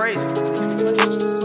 crazy.